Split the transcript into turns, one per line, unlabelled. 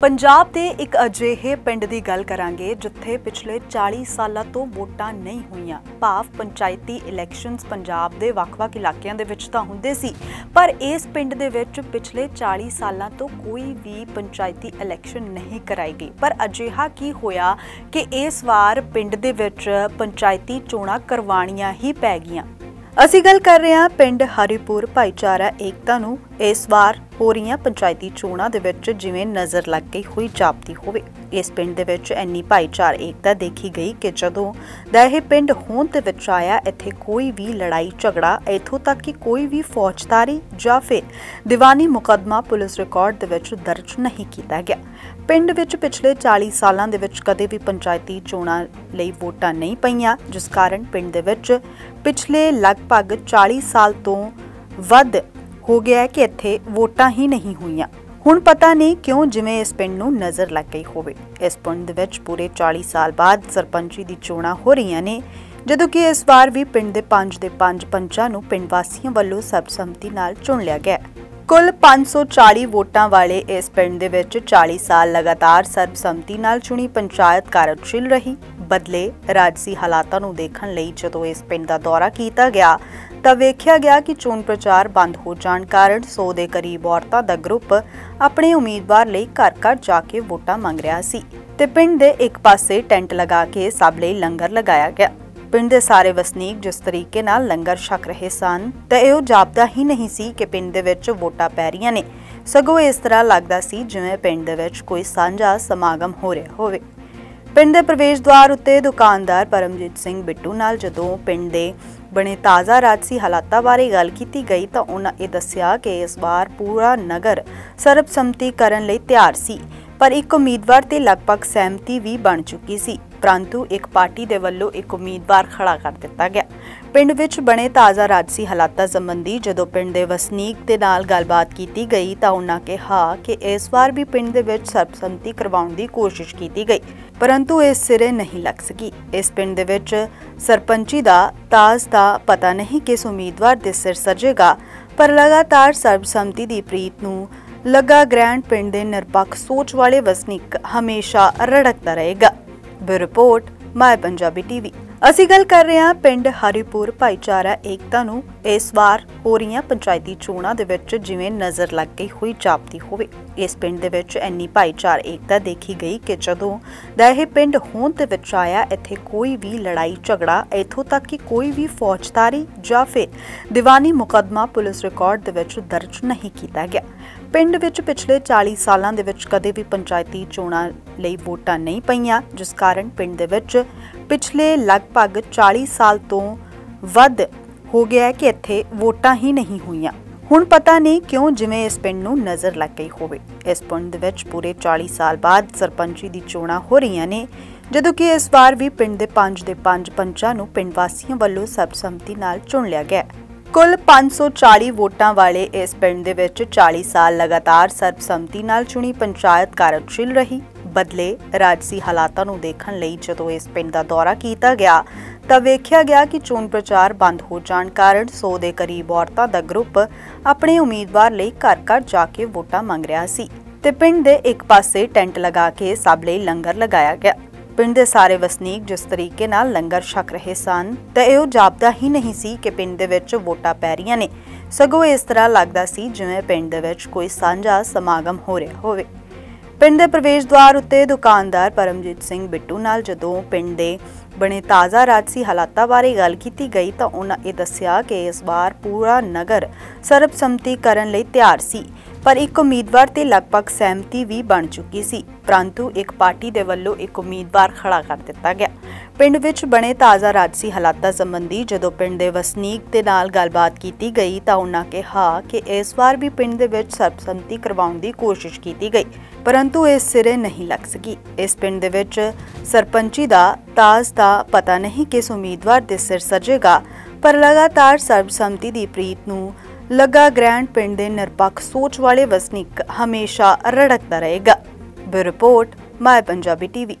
ਪੰਜਾਬ ਦੇ ਇੱਕ ਅਜਿਹੇ ਪਿੰਡ ਦੀ ਗੱਲ ਕਰਾਂਗੇ ਜਿੱਥੇ ਪਿਛਲੇ 40 ਸਾਲਾਂ ਤੋਂ ਵੋਟਾਂ ਨਹੀਂ ਹੋਈਆਂ। ਭਾਵ ਪੰਚਾਇਤੀ ਇਲੈਕਸ਼ਨਸ ਪੰਜਾਬ ਦੇ ਵੱਖ-ਵੱਖ ਇਲਾਕਿਆਂ ਦੇ ਵਿੱਚ ਤਾਂ ਹੁੰਦੇ ਸੀ। ਪਰ ਇਸ ਪਿੰਡ ਦੇ ਵਿੱਚ ਪਿਛਲੇ 40 ਸਾਲਾਂ ਤੋਂ ਕੋਈ ਵੀ ਪੰਚਾਇਤੀ ਇਲੈਕਸ਼ਨ ਨਹੀਂ ਕਰਾਈ ਗਈ। ਪਰ ਅਜਿਹਾ ਕੀ ਹੋਇਆ ਕਿ ਇਸ ਵਾਰ ਪਿੰਡ ਦੇ ਵਿੱਚ ਪੰਚਾਇਤੀ ਚੋਣਾਂ ਕਰਵਾਉਣੀਆਂ ਹੀ ਪੈ ਗਈਆਂ। ਅਸੀਂ ਗੱਲ ਕਰ ਰਹੇ ਹਾਂ ਪਿੰਡ ਹਰੀਪੁਰ ਭਾਈਚਾਰਾ ਏਕਤਾ ਨੂੰ। ਇਸ ਵਾਰ ਹੋ ਰਹੀਆਂ ਪੰਚਾਇਤੀ ਚੋਣਾਂ ਦੇ ਵਿੱਚ ਜਿਵੇਂ ਨਜ਼ਰ ਲੱਗ ਗਈ ਹੋਈ ਜਾਪਦੀ ਹੋਵੇ। ਇਸ ਪਿੰਡ ਦੇ ਵਿੱਚ ਇੰਨੀ ਭਾਈਚਾਰ, ਏਕਤਾ ਦੇਖੀ ਗਈ ਕਿ ਜਦੋਂ ਦਾ ਇਹ ਪਿੰਡ ਹੋਂਦ ਦੇ ਵਿੱਚ ਆਇਆ, ਇੱਥੇ ਕੋਈ ਵੀ ਲੜਾਈ, ਝਗੜਾ, ਇਥੋਂ ਤੱਕ ਕਿ ਕੋਈ ਵੀ ਫੌਜਦਾਰੀ ਜਾਂ ਫਿਰ ਦੀਵਾਨੀ ਮੁਕੱਦਮਾ ਪੁਲਿਸ ਰਿਕਾਰਡ ਦੇ ਵਿੱਚ ਦਰਜ ਨਹੀਂ ਕੀਤਾ ਗਿਆ। ਪਿੰਡ ਵਿੱਚ ਪਿਛਲੇ 40 ਸਾਲਾਂ ਦੇ ਵਿੱਚ ਕਦੇ ਵੀ ਪੰਚਾਇਤੀ ਚੋਣਾਂ ਲਈ ਵੋਟਾਂ ਨਹੀਂ ਪਈਆਂ, ਜਿਸ ਕਾਰਨ ਪਿੰਡ ਦੇ ਵਿੱਚ ਪਿਛਲੇ ਲਗਭਗ 40 ਸਾਲ ਤੋਂ ਵੱਧ ਹੋ ਗਿਆ ਕਿ ਇੱਥੇ ਵੋਟਾਂ ਹੀ ਨਹੀਂ ਹੋਈਆਂ। ਹੁਣ ਪਤਾ ਨਹੀਂ ਕਿਉਂ ਜਿਵੇਂ ਇਸ ਪਿੰਡ ਨੂੰ ਨਜ਼ਰ ਲੱਗ ਗਈ ਹੋਵੇ। ਇਸ ਪਿੰਡ ਦੇ ਵਿੱਚ ਪੂਰੇ 40 ਸਾਲ ਬਾਅਦ ਸਰਪੰਚੀ ਦੀ ਚੋਣਾਂ ਹੋ ਰਹੀਆਂ ਨੇ, ਜਦੋਂ ਕਿ ਇਸ ਵਾਰ ਵੀ ਪਿੰਡ ਦੇ 5 ਦੇ 5 ਪੰਚਾਂ ਨੂੰ ਪਿੰਡ ਵਾਸੀਆਂ ਵੱਲੋਂ ਸਰਬਸੰਮਤੀ ਨਾਲ ਚੁਣ ਲਿਆ ਗਿਆ ਕੁੱਲ 540 ਵੋਟਾਂ ਵਾਲੇ ਇਸ ਪਿੰਡ ਦੇ ਵਿੱਚ 40 ਸਾਲ ਲਗਾਤਾਰ ਸਰਬਸੰਮਤੀ ਨਾਲ ਚੁਣੀ ਪੰਚਾਇਤ ਕਾਰਜਸ਼ੀਲ ਰਹੀ। ਬਦਲੇ ਰਾਜਸੀ ਹਾਲਾਤਾਂ ਨੂੰ ਦੇਖਣ ਲਈ ਜਦੋਂ ਇਸ ਪਿੰਡ ਦਾ ਦੌਰਾ ਕੀਤਾ ਗਿਆ ਤਾਂ ਵੇਖਿਆ ਗਿਆ ਕਿ ਚੋਣ ਪ੍ਰਚਾਰ ਬੰਦ ਹੋ ਜਾਣ ਕਾਰਨ 100 ਦੇ ਕਰੀਬ ਔਰਤਾਂ ਦਾ ਗਰੁੱਪ ਆਪਣੇ ਉਮੀਦਵਾਰ ਲਈ ਘਰ-ਘਰ ਜਾ ਕੇ ਵੋਟਾਂ ਮੰਗ ਰਿਹਾ ਸੀ ਤੇ ਪਿੰਡ ਦੇ ਇੱਕ ਪਾਸੇ ਟੈਂਟ ਲਗਾ ਕੇ ਸਭ ਲਈ ਲੰਗਰ ਲਗਾਇਆ ਗਿਆ। ਪਿੰਡ ਦੇ ਸਾਰੇ ਵਸਨੀਕ ਜਿਸ ਤਰੀਕੇ ਨਾਲ ਲੰਗਰ ਛਕ ਰਹੇ ਸਨ ਤੇ ਇਹ ਜਾਪਦਾ ਹੀ ਨਹੀਂ ਸੀ ਕਿ ਪਿੰਡ ਦੇ ਵਿੱਚ ਵੋਟਾਂ ਪੈ ਰਹੀਆਂ ਨੇ। ਸਗੋਂ ਇਸ ਤਰ੍ਹਾਂ ਲੱਗਦਾ ਸੀ ਜਿਵੇਂ ਪਿੰਡ ਦੇ ਵਿੱਚ ਕੋਈ ਸਾਂਝਾ ਸਮਾਗਮ ਹੋ ਰਿਹਾ ਹੋਵੇ। ਪਿੰਡ ਦੇ ਪ੍ਰਵੇਸ਼ ਦੁਆਰ ਉੱਤੇ ਦੁਕਾਨਦਾਰ ਪਰਮਜੀਤ ਸਿੰਘ ਬਿੱਟੂ ਨਾਲ ਜਦੋਂ ਪਿੰਡ ਦੇ ਬਣੇ ਤਾਜ਼ਾ ਰਾਜਸੀ ਹਾਲਾਤਾਂ ਬਾਰੇ ਗੱਲ ਕੀਤੀ ਗਈ ਤਾਂ ਉਹਨਾਂ ਇਹ ਦੱਸਿਆ ਕਿ ਇਸ ਵਾਰ ਪੂਰਾ ਨਗਰ ਸਰਬਸੰਮਤੀ ਕਰਨ ਲਈ ਤਿਆਰ ਸੀ, ਪਰ ਇੱਕ ਉਮੀਦਵਾਰ ਤੇ ਲਗਭਗ ਸਹਿਮਤੀ ਵੀ ਬਣ ਚੁੱਕੀ ਸੀ। ਪਰੰਤੂ ਇੱਕ ਪਾਰਟੀ ਦੇ ਵੱਲੋਂ ਇੱਕ ਉਮੀਦਵਾਰ ਖੜਾ ਕਰ ਦਿੱਤਾ ਗਿਆ। ਪਿੰਡ ਵਿੱਚ ਬਣੇ ਤਾਜ਼ਾ ਰਾਜਸੀ ਹਾਲਾਤਾਂ ਸੰਬੰਧੀ ਜਦੋਂ ਪਿੰਡ ਦੇ ਵਸਨੀਕ ਦੇ ਨਾਲ ਗੱਲਬਾਤ ਕੀਤੀ ਗਈ ਤਾਂ ਉਹਨਾਂ ਕਿਹਾ ਕਿ ਇਸ ਵਾਰ ਵੀ ਪਿੰਡ ਦੇ ਵਿੱਚ ਸਰਬਸੰਮਤੀ ਕਰਵਾਉਣ ਦੀ ਕੋਸ਼ਿਸ਼ ਕੀਤੀ ਗਈ, ਪਰੰਤੂ ਇਸ ਸਿਰੇ ਨਹੀਂ ਲੱਗ ਸਕੀ। ਇਸ ਪਿੰਡ ਦੇ ਵਿੱਚ ਸਰਪੰਚੀ ਦਾ, ਤਾਜ਼ ਦਾ ਪਤਾ ਨਹੀਂ ਕਿਸ ਉਮੀਦਵਾਰ ਦੇ ਸਿਰ ਸਜੇਗਾ ਪਰ ਲਗਾਤਾਰ ਸਰਬਸੰਮਤੀ ਦੀ ਪ੍ਰੀਤ ਨੂੰ ਲੱਗਾ ਗ੍ਰੈਂਡ ਪਿੰਡ ਦੇ ਨਿਰਪੱਖ ਸੋਚ ਵਾਲੇ ਵਸਨੀਕ ਹਮੇਸ਼ਾ ਰੜਕਦਾ ਰਹੇਗਾ। Bureau report, my Punjabi TV. ਅਸੀਂ ਗੱਲ ਕਰ ਰਹੇ ਹਾਂ ਪਿੰਡ ਹਰੀਪੁਰ ਭਾਈਚਾਰਾ ਏਕਤਾ ਨੂੰ। ਇਸ ਵਾਰ ਹੋ ਰਹੀਆਂ ਪੰਚਾਇਤੀ ਚੋਣਾਂ ਦੇ ਵਿੱਚ ਜਿਵੇਂ ਨਜ਼ਰ ਲੱਗ ਗਈ ਹੋਈ ਜਾਪਦੀ ਹੋਵੇ। ਇਸ ਪਿੰਡ ਦੇ ਵਿੱਚ ਇੰਨੀ ਭਾਈਚਾਰ ਏਕਤਾ ਦੇਖੀ ਗਈ ਕਿ ਜਦੋਂ ਦਾ ਇਹ ਪਿੰਡ ਹੋਂਦ ਦੇ ਵਿੱਚ ਆਇਆ, ਇੱਥੇ ਕੋਈ ਵੀ ਲੜਾਈ, ਝਗੜਾ, ਇਥੋਂ ਤੱਕ ਕਿ ਕੋਈ ਵੀ ਫੌਜਦਾਰੀ ਜਾਂ ਫਿਰ ਦੀਵਾਨੀ ਮੁਕੱਦਮਾ ਪੁਲਿਸ ਰਿਕਾਰਡ ਦੇ ਵਿੱਚ ਦਰਜ ਨਹੀਂ ਕੀਤਾ ਗਿਆ। ਪਿੰਡ ਵਿੱਚ ਪਿਛਲੇ 40 ਸਾਲਾਂ ਦੇ ਵਿੱਚ ਕਦੇ ਵੀ ਪੰਚਾਇਤੀ ਚੋਣਾਂ ਲਈ ਵੋਟਾਂ ਨਹੀਂ ਪਈਆਂ, ਜਿਸ ਕਾਰਨ ਪਿੰਡ ਦੇ ਵਿੱਚ ਪਿਛਲੇ ਲਗਭਗ 40 ਸਾਲ ਤੋਂ ਵੱਧ ਹੋ ਗਿਆ ਕਿ ਇੱਥੇ ਵੋਟਾਂ ਹੀ ਨਹੀਂ ਹੋਈਆਂ। ਹੁਣ ਪਤਾ ਨਹੀਂ ਕਿਉਂ ਜਿਵੇਂ ਇਸ ਪਿੰਡ ਨੂੰ ਨਜ਼ਰ ਲੱਗ ਗਈ ਹੋਵੇ। ਇਸ ਪਿੰਡ ਦੇ ਵਿੱਚ ਪੂਰੇ 40 ਸਾਲ ਬਾਅਦ ਸਰਪੰਚੀ ਦੀ ਚੋਣਾਂ ਹੋ ਰਹੀਆਂ ਨੇ, ਜਦੋਂ ਕਿ ਇਸ ਵਾਰ ਵੀ ਪਿੰਡ ਦੇ 5 ਦੇ 5 ਪੰਚਾਂ ਨੂੰ ਪਿੰਡ ਵਾਸੀਆਂ ਵੱਲੋਂ ਸਰਬਸੰਮਤੀ ਨਾਲ ਚੁਣ ਲਿਆ ਗਿਆ ਕੁੱਲ 540 ਵੋਟਾਂ ਵਾਲੇ ਇਸ ਪਿੰਡ ਦੇ ਵਿੱਚ 40 ਸਾਲ ਲਗਾਤਾਰ ਸਰਬਸੰਮਤੀ ਨਾਲ ਚੁਣੀ ਪੰਚਾਇਤ ਕਾਰਜਸ਼ੀਲ ਰਹੀ। ਬਦਲੇ ਰਾਜਸੀ ਹਾਲਾਤਾਂ ਨੂੰ ਦੇਖਣ ਲਈ ਜਦੋਂ ਇਸ ਪਿੰਡ ਦਾ ਦੌਰਾ ਕੀਤਾ ਗਿਆ, ਤਾਂ ਵੇਖਿਆ ਗਿਆ ਕਿ ਚੋਣ ਪ੍ਰਚਾਰ ਬੰਦ ਹੋ ਜਾਣ ਕਾਰਨ 100 ਦੇ ਕਰੀਬ ਔਰਤਾਂ ਦਾ ਗਰੁੱਪ ਆਪਣੇ ਉਮੀਦਵਾਰ ਲਈ ਘਰ-ਘਰ ਜਾ ਕੇ ਵੋਟਾਂ ਮੰਗ ਰਿਹਾ ਸੀ ਤੇ ਪਿੰਡ ਦੇ ਇੱਕ ਪਾਸੇ ਟੈਂਟ ਲਗਾ ਕੇ ਸਭ ਲਈ ਲੰਗਰ ਲਗਾਇਆ ਗਿਆ। ਪਿੰਡ ਦੇ ਸਾਰੇ ਵਸਨੀਕ ਜਿਸ ਤਰੀਕੇ ਨਾਲ ਲੰਗਰ ਛਕ ਰਹੇ ਸਨ, ਤਾਂ ਇਹ ਜਾਪਦਾ ਹੀ ਨਹੀਂ ਸੀ ਕਿ ਪਿੰਡ ਦੇ ਵਿੱਚ ਵੋਟਾਂ ਪੈ ਰਹੀਆਂ ਨੇ। ਸਗੋਂ ਇਸ ਤਰ੍ਹਾਂ ਲੱਗਦਾ ਸੀ ਜਿਵੇਂ ਪਿੰਡ ਦੇ ਵਿੱਚ ਕੋਈ ਸਾਂਝਾ ਸਮਾਗਮ ਹੋ ਰਿਹਾ ਹੋਵੇ। ਪਿੰਡ ਦੇ ਪ੍ਰਵੇਸ਼ ਦੁਆਰ ਉੱਤੇ ਦੁਕਾਨਦਾਰ ਪਰਮਜੀਤ ਸਿੰਘ ਬਿੱਟੂ ਨਾਲ ਜਦੋਂ ਪਿੰਡ ਦੇ ਬਣੇ ਤਾਜ਼ਾ ਰਾਜਸੀ ਹਾਲਾਤਾਂ ਬਾਰੇ ਗੱਲ ਕੀਤੀ ਗਈ ਤਾਂ ਉਹਨਾਂ ਇਹ ਦੱਸਿਆ ਕਿ ਇਸ ਵਾਰ ਪੂਰਾ ਨਗਰ ਸਰਬਸੰਮਤੀ ਕਰਨ ਲਈ ਤਿਆਰ ਸੀ। ਪਰ ਇੱਕ ਉਮੀਦਵਾਰ ਤੇ ਲਗਭਗ ਸਹਿਮਤੀ ਵੀ ਬਣ ਚੁੱਕੀ ਸੀ। ਪਰੰਤੂ ਇੱਕ ਪਾਰਟੀ ਦੇ ਵੱਲੋਂ ਇੱਕ ਉਮੀਦਵਾਰ ਖੜਾ ਕਰ ਦਿੱਤਾ ਗਿਆ। ਪਿੰਡ ਵਿੱਚ ਬਣੇ ਤਾਜ਼ਾ ਰਾਜਸੀ ਹਾਲਾਤਾਂ ਸੰਬੰਧੀ ਜਦੋਂ ਪਿੰਡ ਦੇ ਵਸਨੀਕ ਦੇ ਨਾਲ ਗੱਲਬਾਤ ਕੀਤੀ ਗਈ ਤਾਂ ਉਹਨਾਂ ਕਿਹਾ ਕਿ ਇਸ ਵਾਰ ਵੀ ਪਿੰਡ ਦੇ ਵਿੱਚ ਸਰਬਸੰਮਤੀ ਕਰਵਾਉਣ ਦੀ ਕੋਸ਼ਿਸ਼ ਕੀਤੀ ਗਈ, ਪਰੰਤੂ ਇਸ ਸਿਰੇ ਨਹੀਂ ਲੱਗ ਸਕੀ। ਇਸ ਪਿੰਡ ਦੇ ਵਿੱਚ ਸਰਪੰਚੀ ਦਾ, ਤਾਜ਼ ਦਾ ਪਤਾ ਨਹੀਂ ਕਿਸ ਉਮੀਦਵਾਰ ਦੇ ਸਿਰ ਸਜੇਗਾ, ਪਰ ਲਗਾਤਾਰ ਸਰਬਸੰਮਤੀ ਦੀ ਪ੍ਰੀਤ ਨੂੰ ਲੱਗਾ ਗ੍ਰੈਂਡ ਪਿੰਡ ਦੇ ਨਿਰਪੱਖ ਸੋਚ ਵਾਲੇ ਵਸਨੀਕ ਹਮੇਸ਼ਾ ਰੜਕਦਾ ਰਹੇਗਾ। Bureau report, my Punjabi TV.